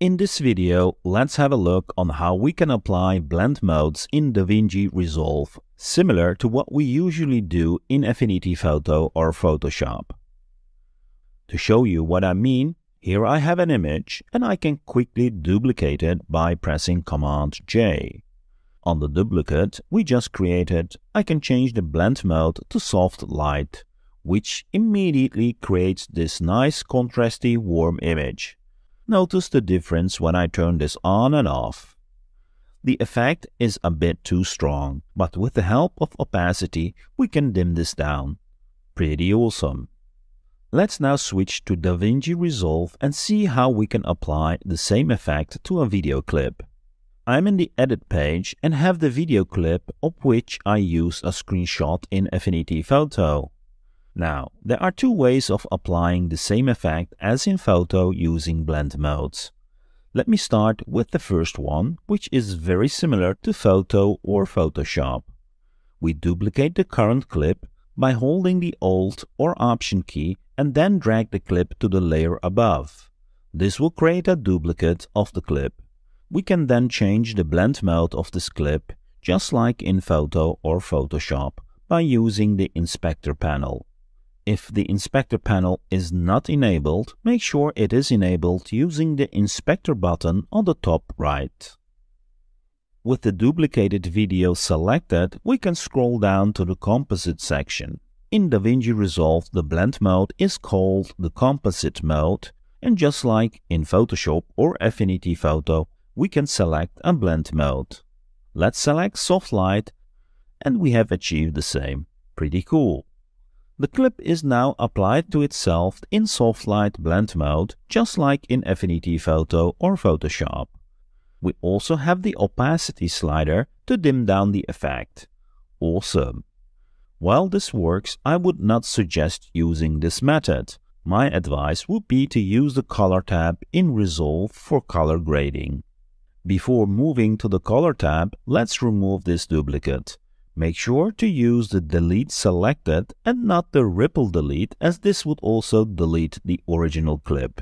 In this video, let's have a look on how we can apply blend modes in DaVinci Resolve, similar to what we usually do in Affinity Photo or Photoshop. To show you what I mean, here I have an image and I can quickly duplicate it by pressing Command J. On the duplicate we just created, I can change the blend mode to soft light, which immediately creates this nice contrasty warm image. Notice the difference when I turn this on and off. The effect is a bit too strong, but with the help of opacity we can dim this down. Pretty awesome. Let's now switch to DaVinci Resolve and see how we can apply the same effect to a video clip. I'm in the edit page and have the video clip of which I use a screenshot in Affinity Photo. Now, there are two ways of applying the same effect as in photo using blend modes. Let me start with the first one, which is very similar to photo or Photoshop. We duplicate the current clip by holding the Alt or Option key and then drag the clip to the layer above. This will create a duplicate of the clip. We can then change the blend mode of this clip, just like in Photo or Photoshop, by using the Inspector panel. If the inspector panel is not enabled, make sure it is enabled using the inspector button on the top right. With the duplicated video selected, we can scroll down to the composite section. In DaVinci Resolve, the blend mode is called the composite mode, and just like in Photoshop or Affinity Photo, we can select a blend mode. Let's select soft light, and we have achieved the same. Pretty cool. The clip is now applied to itself in soft light blend mode, just like in Affinity Photo or Photoshop. We also have the opacity slider to dim down the effect. Awesome! While this works, I would not suggest using this method. My advice would be to use the Color tab in Resolve for color grading. Before moving to the Color tab, let's remove this duplicate. Make sure to use the delete selected and not the ripple delete as this would also delete the original clip.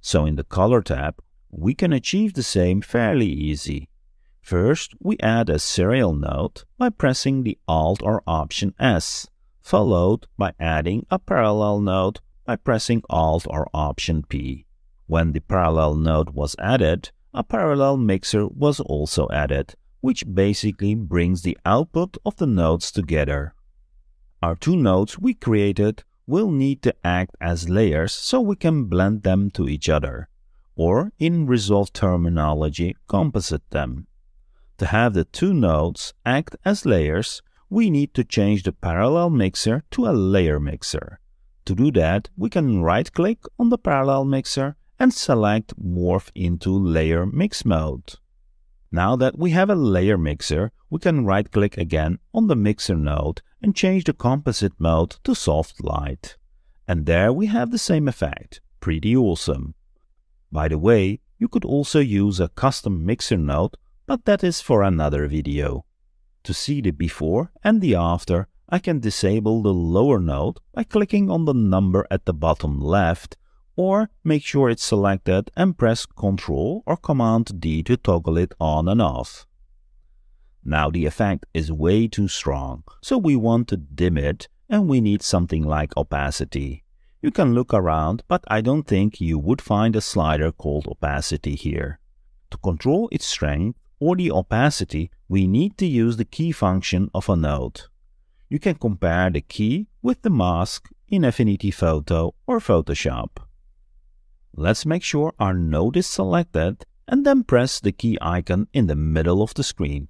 So in the color tab, we can achieve the same fairly easy. First, we add a serial node by pressing the Alt or Option S, followed by adding a parallel node by pressing Alt or Option P. When the parallel node was added, a parallel mixer was also added, which basically brings the output of the nodes together. Our two nodes we created will need to act as layers so we can blend them to each other, or in Resolve terminology, composite them. To have the two nodes act as layers, we need to change the parallel mixer to a layer mixer. To do that, we can right-click on the parallel mixer and select Morph into Layer Mix Mode. Now that we have a layer mixer, we can right-click again on the mixer node and change the composite mode to soft light. And there we have the same effect. Pretty awesome. By the way, you could also use a custom mixer node, but that is for another video. To see the before and the after, I can disable the lower node by clicking on the number at the bottom left or make sure it's selected and press Ctrl or Command D to toggle it on and off. Now the effect is way too strong, so we want to dim it and we need something like opacity. You can look around, but I don't think you would find a slider called opacity here. To control its strength or the opacity, we need to use the key function of a node. You can compare the key with the mask in Affinity Photo or Photoshop. Let's make sure our node is selected and then press the key icon in the middle of the screen.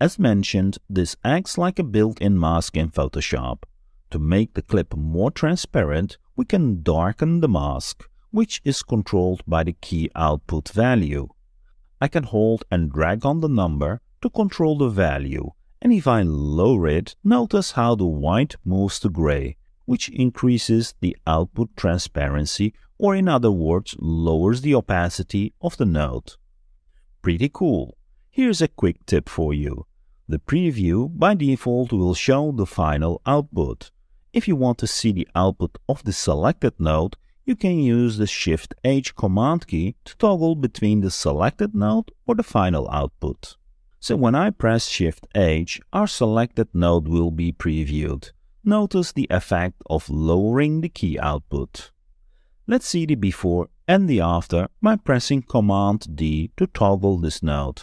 As mentioned, this acts like a built-in mask in Photoshop. To make the clip more transparent, we can darken the mask, which is controlled by the key output value. I can hold and drag on the number to control the value, and if I lower it, notice how the white moves to gray, which increases the output transparency or in other words, lowers the opacity of the node. Pretty cool. Here's a quick tip for you. The preview by default will show the final output. If you want to see the output of the selected node, you can use the Shift H command key to toggle between the selected node or the final output. So when I press Shift H, our selected node will be previewed. Notice the effect of lowering the key output. Let's see the before and the after by pressing Command D to toggle this node.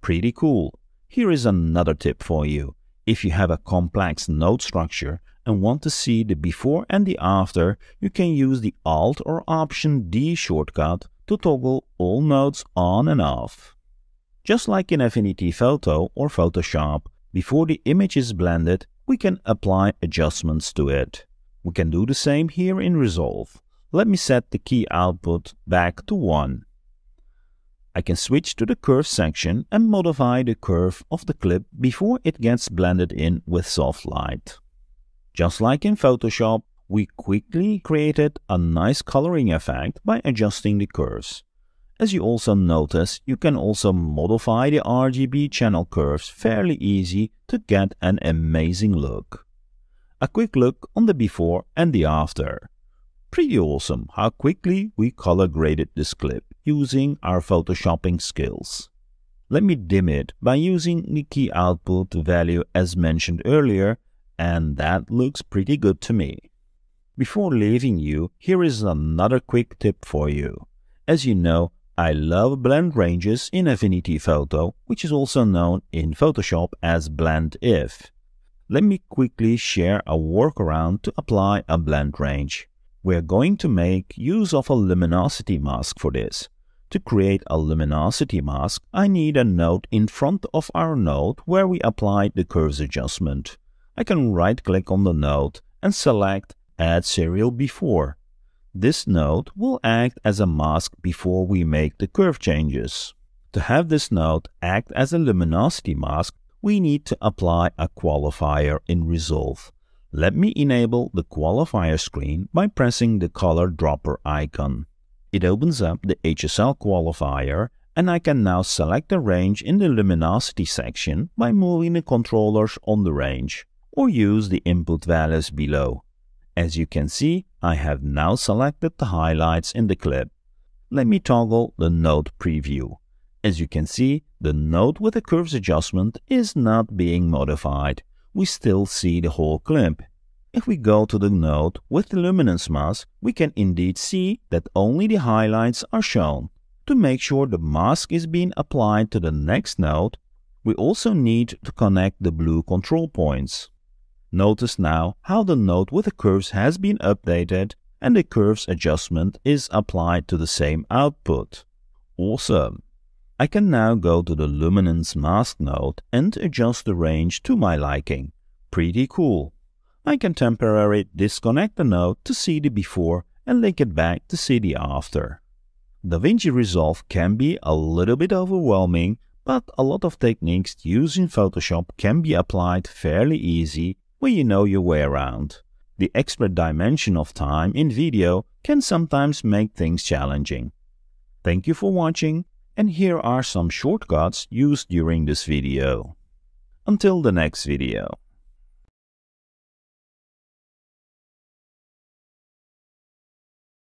Pretty cool. Here is another tip for you. If you have a complex node structure and want to see the before and the after, you can use the Alt or Option D shortcut to toggle all nodes on and off. Just like in Affinity Photo or Photoshop, before the image is blended, we can apply adjustments to it. We can do the same here in Resolve. Let me set the key output back to 1. I can switch to the curve section and modify the curve of the clip before it gets blended in with soft light. Just like in Photoshop, we quickly created a nice coloring effect by adjusting the curves. As you also notice, you can also modify the RGB channel curves fairly easy to get an amazing look. A quick look on the before and the after. Pretty awesome how quickly we color graded this clip using our photoshopping skills. Let me dim it by using the key output value as mentioned earlier and that looks pretty good to me. Before leaving you, here is another quick tip for you. As you know, I love blend ranges in Affinity Photo, which is also known in Photoshop as blend if. Let me quickly share a workaround to apply a blend range. We're going to make use of a luminosity mask for this. To create a luminosity mask, I need a node in front of our node where we applied the curves adjustment. I can right-click on the node and select Add Serial Before. This node will act as a mask before we make the curve changes. To have this node act as a luminosity mask, we need to apply a qualifier in Resolve. Let me enable the qualifier screen by pressing the color dropper icon. It opens up the HSL qualifier and I can now select the range in the luminosity section by moving the controllers on the range or use the input values below. As you can see, I have now selected the highlights in the clip. Let me toggle the node preview. As you can see, the node with the curves adjustment is not being modified. We still see the whole clip. If we go to the node with the luminance mask, we can indeed see that only the highlights are shown. To make sure the mask is being applied to the next node, we also need to connect the blue control points. Notice now how the node with the curves has been updated and the curves adjustment is applied to the same output. Awesome! I can now go to the luminance mask node and adjust the range to my liking. Pretty cool. I can temporarily disconnect the node to see the before and link it back to see the after. DaVinci Resolve can be a little bit overwhelming, but a lot of techniques used in Photoshop can be applied fairly easy when you know your way around. The extra dimension of time in video can sometimes make things challenging. Thank you for watching and here are some shortcuts used during this video. Until the next video.